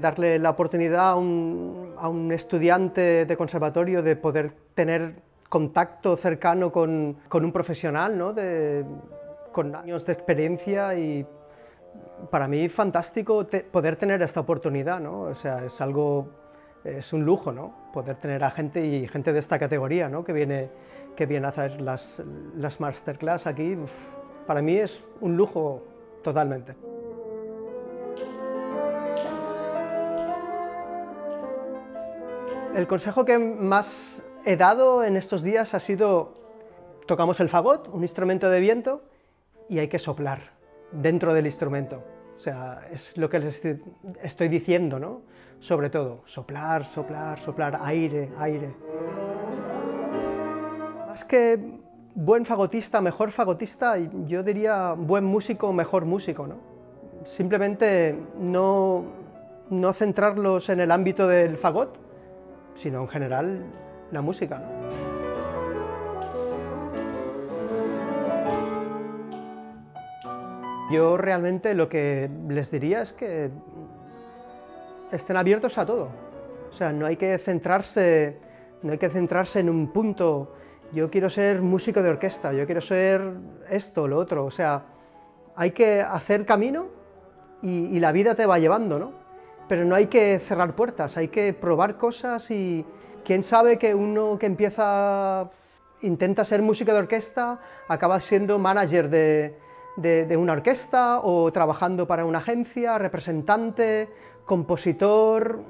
Darle la oportunidad a un, a un estudiante de conservatorio de poder tener contacto cercano con, con un profesional, ¿no? de, con años de experiencia y para mí fantástico poder tener esta oportunidad, ¿no? O sea, es algo, es un lujo, ¿no? Poder tener a gente y gente de esta categoría, ¿no? Que viene, que viene a hacer las, las masterclass aquí, para mí es un lujo totalmente. El consejo que más he dado en estos días ha sido, tocamos el fagot, un instrumento de viento, y hay que soplar dentro del instrumento. O sea, es lo que les estoy diciendo, ¿no? Sobre todo, soplar, soplar, soplar, aire, aire. Más que buen fagotista, mejor fagotista, yo diría buen músico, mejor músico, ¿no? Simplemente no, no centrarlos en el ámbito del fagot, sino en general la música, ¿no? Yo realmente lo que les diría es que estén abiertos a todo. O sea, no hay que centrarse, no hay que centrarse en un punto. Yo quiero ser músico de orquesta, yo quiero ser esto, lo otro. O sea, hay que hacer camino y, la vida te va llevando, ¿no? Pero no hay que cerrar puertas, hay que probar cosas y quién sabe que uno que empieza, intenta ser músico de orquesta, acaba siendo manager de, de, una orquesta o trabajando para una agencia, representante, compositor...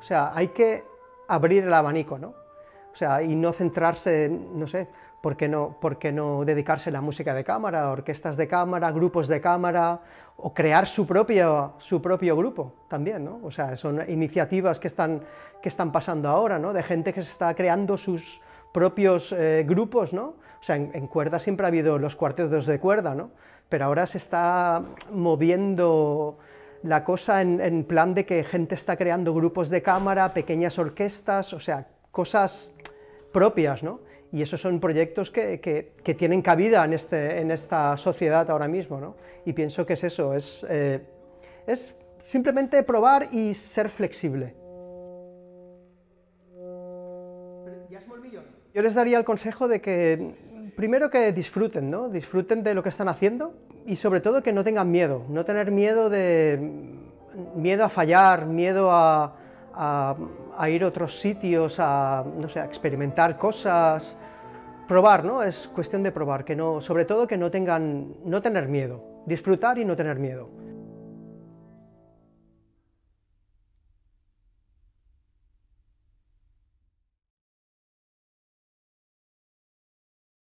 O sea, hay que abrir el abanico, ¿no? O sea, y no centrarse, no sé, ¿por qué no, por qué no dedicarse a la música de cámara, orquestas de cámara, grupos de cámara, o crear su propio, su propio grupo también, ¿no? O sea, son iniciativas que están, que están pasando ahora, ¿no? De gente que se está creando sus, propios eh, grupos, ¿no? O sea, en, cuerda siempre ha habido los cuartetos de cuerda, ¿no? Pero ahora se está moviendo la cosa en, plan de que gente está creando grupos de cámara, pequeñas orquestas, o sea, cosas propias, ¿no? Y esos son proyectos que, que, tienen cabida en, este, en esta sociedad ahora mismo, ¿no? Y pienso que es eso, es, eh, es simplemente probar y ser flexible. ¿Ya es yo les daría el consejo de que, primero que disfruten, ¿no? Disfruten de lo que están haciendo y sobre todo que no tengan miedo, no tener miedo de miedo a fallar, miedo a, ir a otros sitios, a, no sé, experimentar cosas, probar, ¿no? Es cuestión de probar, que no, sobre todo que no tengan, no tener miedo, disfrutar y no tener miedo.